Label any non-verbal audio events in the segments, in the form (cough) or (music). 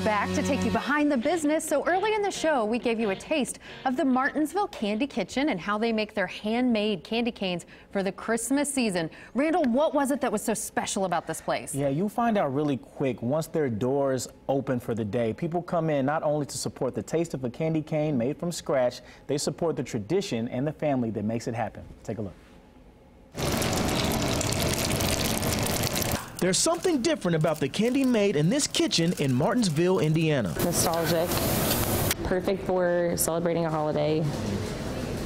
we're back to take you behind the business. So early in the show, we gave you a taste of the Martinsville Candy Kitchen and how they make their handmade candy canes for the Christmas season. Randall, what was it that was so special about this place? Yeah, you'll find out really quick once their doors open for the day. People come in not only to support the taste of a candy cane made from scratch, they support the tradition and the family that makes it happen. Take a look. There's something different about the candy made in this kitchen in Martinsville, Indiana. nostalgic, perfect for celebrating a holiday,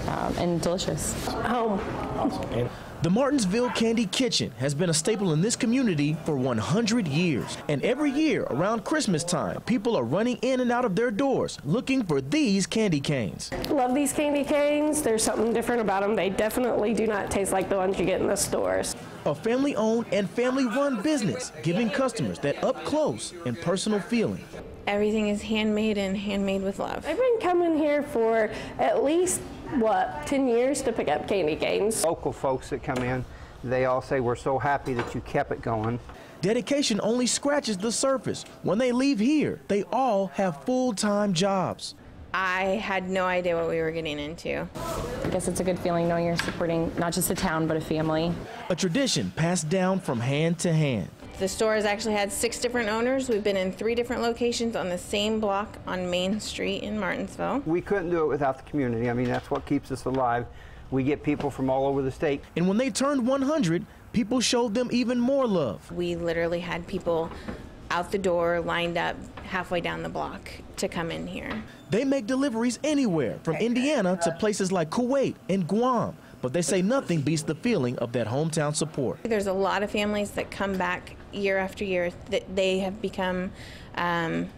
um, and delicious. Home. And The Martinsville Candy Kitchen has been a staple in this community for 100 years. And every year around Christmas time, people are running in and out of their doors looking for these candy canes. Love these candy canes. There's something different about them. They definitely do not taste like the ones you get in the stores. A family owned and family run business, giving customers that up close and personal feeling. Everything is handmade and handmade with love. I've been coming here for at least, what, 10 years to pick up candy canes. local folks that come in, they all say, we're so happy that you kept it going. Dedication only scratches the surface. When they leave here, they all have full time jobs. I had no idea what we were getting into. I guess it's a good feeling knowing you're supporting not just a town, but a family. A tradition passed down from hand to hand. The store has actually had six different owners. We've been in three different locations on the same block on Main Street in Martinsville. We couldn't do it without the community. I mean, that's what keeps us alive. We get people from all over the state. And when they turned 100, people showed them even more love. We literally had people out the door lined up halfway down the block to come in here. They make deliveries anywhere, from Indiana to places like Kuwait and Guam. But they say nothing beats the feeling of that hometown support. There's a lot of families that come back year after year they have become um,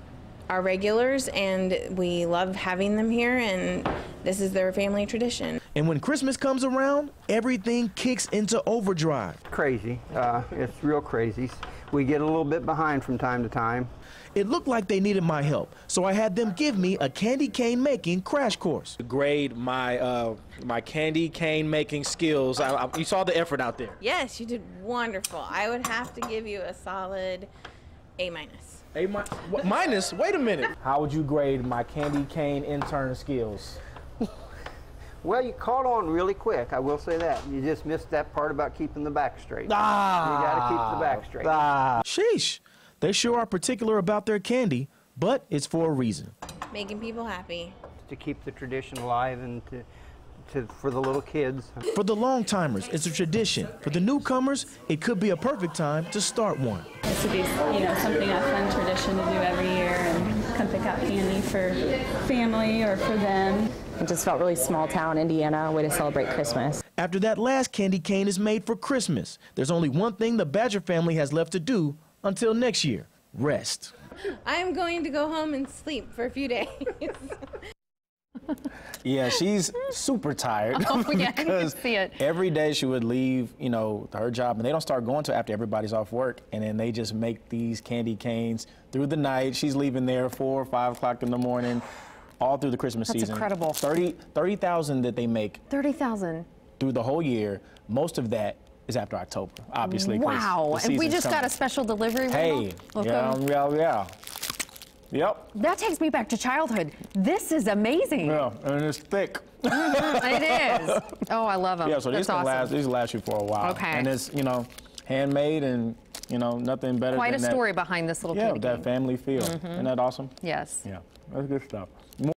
our regulars, and we love having them here, and this is their family tradition. And when Christmas comes around, everything kicks into overdrive. Crazy. Uh, it's real crazy. We get a little bit behind from time to time. It looked like they needed my help, so I had them give me a candy cane making crash course. grade my uh, my candy cane making skills. I, I, you saw the effort out there. Yes, you did wonderful. I would have to give you a solid A minus. A mi- what, minus. Wait a minute. how would you grade my candy cane intern skills? (laughs) Well, you caught on really quick, I will say that. You just missed that part about keeping the back straight. Ah, You got to keep the back straight. ah. Sheesh, they sure are particular about their candy, but it's for a reason. Making people happy. To keep the tradition alive and to, to, for the little kids. For the long timers, it's a tradition. For the newcomers, it could be a perfect time to start one. This would be, you know, something a fun tradition to do every year and come pick out candy for family or for them. It just felt really small town Indiana, way to celebrate Christmas. After that last candy cane is made for Christmas, there's only one thing the Badger family has left to do until next year rest. (laughs) I am going to go home and sleep for a few days. (laughs) Yeah, she's super tired Oh, yeah, I (laughs) because see it. every day she would leave, you know, her job, and they don't start going till after everybody's off work, and then they just make these candy canes through the night. She's leaving there four or five o'clock in the morning, all through the Christmas That's season. incredible. 30 30,000 that they make 30,000. through the whole year. Most of that is after October, obviously. Wow. And we just got a special delivery. Hey, Look, yeah, um, yeah, yeah. Yep. That takes me back to childhood. This is amazing. Yeah, and it's thick. it is. (laughs) Oh, I love them. Yeah, so these can awesome. last. These last you for a while. Okay. And it's you know, handmade and you know nothing better. Quite a story that, behind this little Yeah, that cane. family feel. Isn't that awesome? Yes. Yeah, that's good stuff.